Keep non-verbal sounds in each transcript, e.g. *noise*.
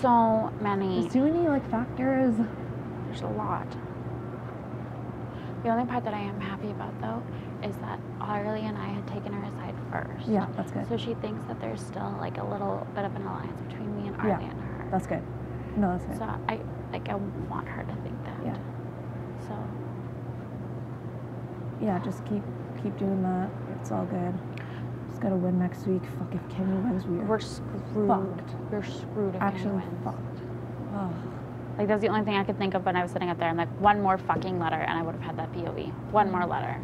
so many. There's too many like factors. There's a lot. The only part that I am happy about though is that Harley and I had taken her aside first. Yeah, that's good. So she thinks that there's still like a little bit of an alliance between me and Harley Yeah, and her. That's good. No, that's good. So I like I want her to think that. Yeah. So yeah, just keep keep doing that. It's all good. Just gotta win next week. Fuck if Kenny wins, we are we're screwed. Fucked. We're screwed if actually Kenny wins. fucked. Oh, Like that's the only thing I could think of when I was sitting up there. I'm like, one more fucking letter, and I would have had that POV. One more mm. letter.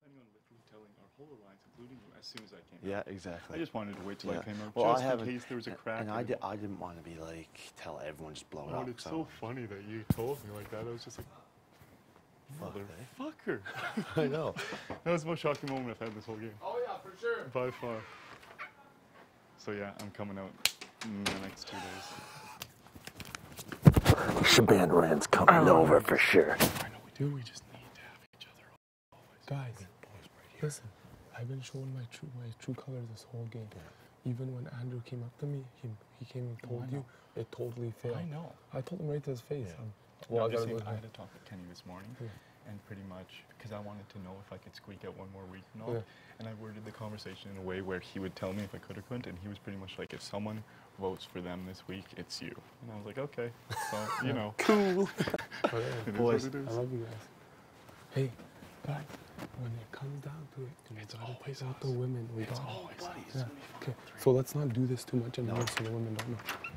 planning on literally telling our whole alliance, including you, as soon as I came. Yeah, exactly. I just wanted to wait till yeah. I came out, well, just I haven't, in case there was a and- crack. And I, did, I didn't want to be like, tell everyone just blow it Oh, up. and it's so, so funny that you told me like that. I was just like, Fuck? Motherfucker. *laughs* I know. that was the most shocking moment I've had this whole game. Oh yeah, for sure. By far. So yeah, I'm coming out in the next two days. Shaban Rand's coming over for sure. I know we do. We just need to have each other. Always. Guys, listen. I've been showing my true my true colors this whole game. Even when Andrew came up to me, he he came and told I you, know. it totally failed. I know. I told him right to his face. Yeah. um, Well, well, I I'm just gotta saying, go I had a talk with Kenny this morning, Yeah. And pretty much because I wanted to know if I could squeak out one more week or not. Yeah. And I worded the conversation in a way where he would tell me if I could or couldn't, and he was pretty much like, if someone votes for them this week, it's you. And I was like, okay, so *laughs* you know, Cool. But, *laughs* yeah, *laughs* it is Boys. I love you guys. Hey, but when it comes down to it, we gotta pick out the women. We It's gotta. always Yeah. Okay. So let's not do this too much and no. so the women don't know.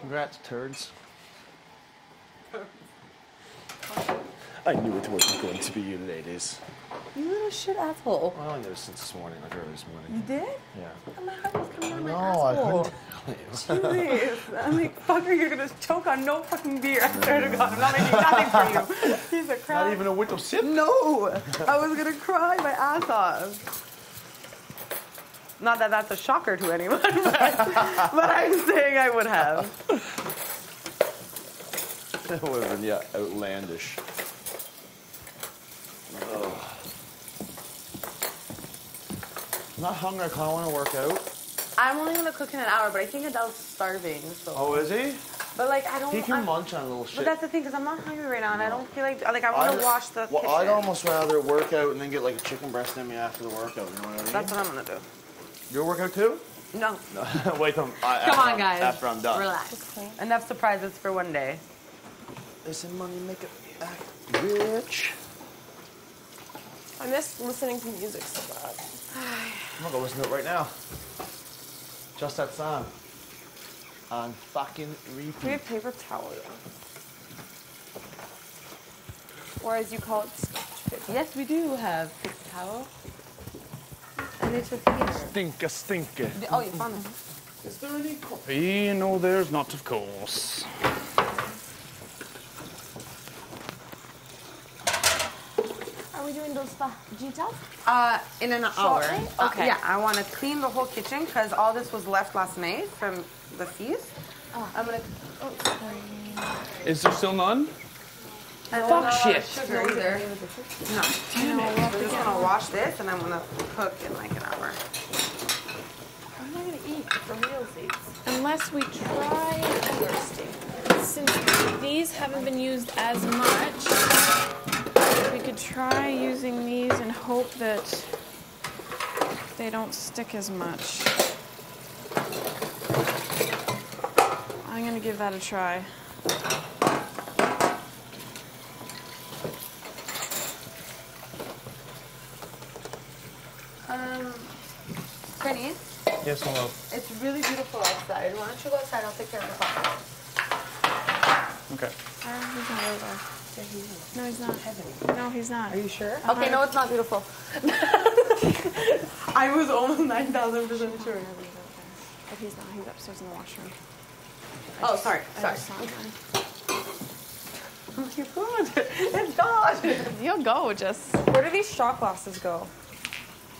Congrats, turds. I knew it wasn't going to be you today, Days. You little shit asshole. Well, I knew since this morning, like early this morning. You did? Yeah. My heart was coming out of my No, I couldn't. Jeez. *laughs* I'm like, fucker, you're gonna choke on no fucking beer. I swear to God, I'm not making *laughs* nothing for you. Piece of crap. Not even a window sip. No, I was gonna cry my ass off. Not that that's a shocker to anyone, *laughs* but, but I'm saying I would have. *laughs* That would have been, yeah, outlandish. Ugh. I'm not hungry. I kind of want to work out. I'm only gonna cook in an hour, but I think Adele's starving. So, Oh, is he? but like I don't. He can I'm- munch on a little shit. But that's the thing, because I'm not hungry right now, and I don't feel like like I want to wash the Well, kitchen. I'd almost rather work out and then get like a chicken breast in me after the workout. You know what I mean? That's what I'm gonna do. Your workout too? No, No. *laughs* Wait till I, come after on, I'm- guys. After I'm done. Relax. Enough surprises for one day. Listen, money, make it act rich. I miss listening to music so bad. I'm gonna go listen to it right now. Just that song. On fucking repeat. We have paper towel. Or as you call it, scotch paper. Yes, we do have paper towel. And it's just here. Stinka, stinker. Oh, you found it. Is there any coffee? No, there's not, of course. We doing those fajitas? Uh, in an hour. Shortly? Uh, Okay. yeah, I want to clean the whole kitchen because all this was left last night from the feast. I'm gonna. Oh, Is there still none? and Fuck not shit. Sugar either. No. Damn it. We're just gonna wash this and I'm gonna cook in like an hour. I'm not gonna eat for realsies? Unless we try roasting. Since these haven't been used as much, we could try using these and hope that they don't stick as much. I'm gonna give that a try. Um, Kenny, Yes, hello. it's really beautiful outside. Why don't you go outside? I'll take care of the pot. Okay. Uh, he's not over. No, he's not. No, he's not. Are you sure? Okay, no, it's not beautiful. *laughs* I was almost 9,000% sure. But he's not. He's upstairs in the washroom. Oh, sorry, I sorry. just saw him. *laughs* You're. It's gone. You'll go, just. Where do these shot glasses go?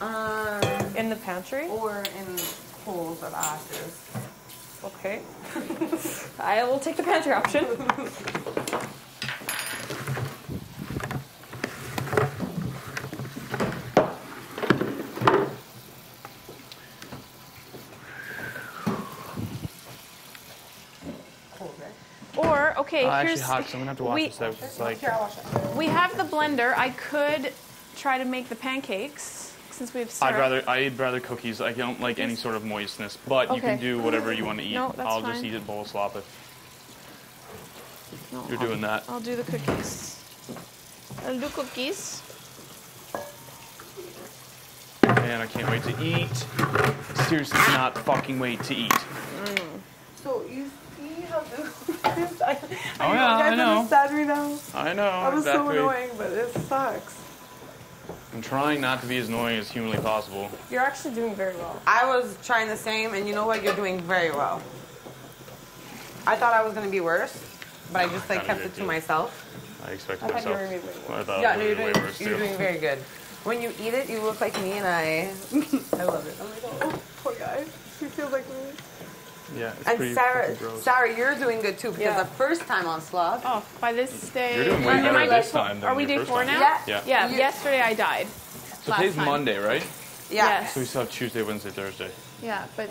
Um, In the pantry? or in pools of ashes. Okay. *laughs* I will take the pantry option. Or okay, Uh, here's. actually, hot, so I'm gonna have to wash we, this out. It's like we have the blender. I could try to make the pancakes since we have syrup. I'd rather I'd rather cookies. I don't like any sort of moistness, but you can do whatever you want to eat. No, that's I'll just eat it bowl slop it. No, You're I'll- doing that. I'll do the cookies. I'll do cookies. Man, I can't wait to eat. Seriously, not fucking wait to eat. Mm. So you see how this? *laughs* I, Oh yeah, I know. understand me now. I know. I was exactly. so annoying, but it sucks. I'm trying not to be as annoying as humanly possible. You're actually doing very well. I was trying the same, and you know what? You're doing very well. I thought I was gonna be worse, but I just like kinda kept it to too. myself. I expected I thought you myself. were maybe I thought yeah, I no, was you're way doing, worse you're too. doing very good. When you eat it, you look like me, and I, *laughs* *laughs* I love it. I'm like, oh, poor guy. She feels like me. Yeah, it's And pretty Sarah. Sarah, you're doing good too because Yeah. the first time on Slog, Oh, by this day. You're doing way Am I better day this time than Are we your day first four time. now? Yeah. Yeah. Yeah. You- Yesterday I died. So today's time. Monday, right? yeah. Yes. So we still have Tuesday, Wednesday, Thursday. Yeah, but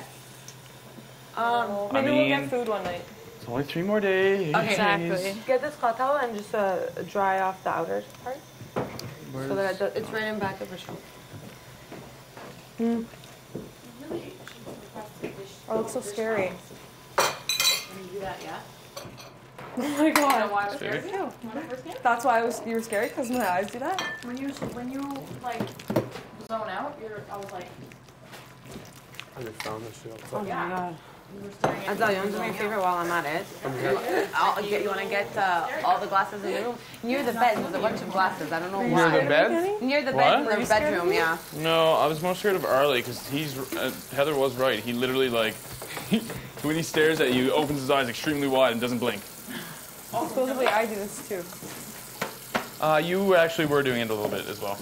Um, Maybe I we'll get food one night. It's only three more days. Okay. exactly. get this cloth towel and just uh, dry off the outer part so that it's right in back of her shelf. Oh, it looks so scary. Can you do that yet? *laughs* Oh my god. Why was Scary. scared too? When first came? That's why I was you were scared because my eyes do that. When you when you like zone out, you're I was like, I just found this shit Oh outside. my god. You were staring at I tell you, want to do me a favor while I'm at it? I'll get you want to get uh, all the glasses in the room near the bed. There's a bunch of glasses. I don't know Near why. the bed? Near the What? bed in Were the you bedroom, yeah. No, I was more scared of Arlie because he's. Uh, Heather was right. He literally like, *laughs* when he stares at you, opens his eyes extremely wide and doesn't blink. Supposedly I do this too. Uh, you actually were doing it a little bit as well.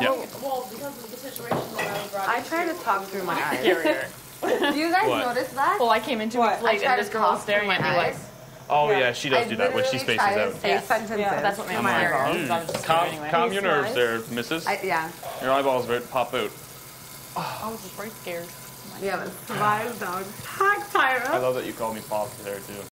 Yeah. Well, because of the situation that I was brought I try to talk through my *laughs* eyes. Scarier. *laughs* Do you guys What? notice that? well, I came into What? it late I and this to girl talk was staring through at me my like. eyes. Oh Yeah. yeah, she does I do that when she literally spaces try to out. say Yes. sentences. Yeah. That's what made through me my scared. eyes. I was just Calm, anyway. calm your nerves see there, missus. I, yeah. Your eyeballs are pop out. Oh, I was just very scared. Yeah, but oh survive dog. Hack I Tyra. love that you called me pop there too.